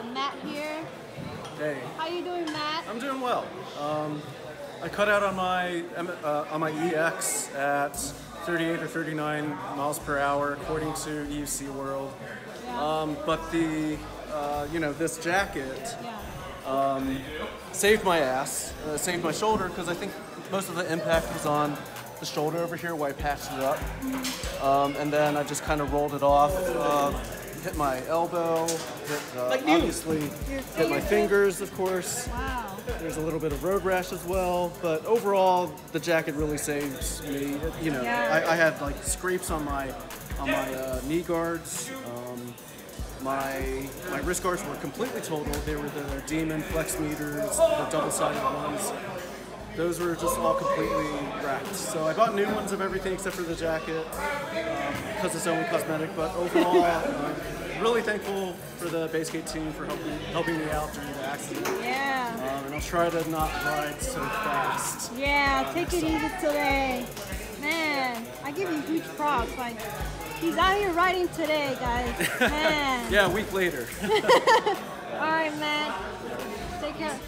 uh, Matt here. Hey, How you doing, Matt? I'm doing well. Um, I cut out on my uh, on my EX at 38 or 39 miles per hour, according to EUC World. Yeah. Um, but the uh, you know this jacket yeah. saved my ass, uh, saved my shoulder because I think most of the impact was on the shoulder over here where I patched it up, um, and then I just kind of rolled it off. Uh, hit my elbow, hit uh, obviously hit my fingers, of course. Wow. There's a little bit of road rash as well, but overall, the jacket really saves me. You know, Yeah. I, I had like scrapes on my on my uh, knee guards. Um, my my wrist guards were completely total. They were the Demon Flex meters, the double-sided ones. Those were just all completely wrecked. So I bought new ones of everything except for the jacket um, because it's only cosmetic. But overall, I'm really thankful for the Basegate team for helping helping me out during the accident. Yeah. Um, and I'll try to not ride so fast. Yeah, take it easy today. Man, I give you huge props. Like, he's out here riding today, guys. Man. Yeah, a week later. All right, man. Take care.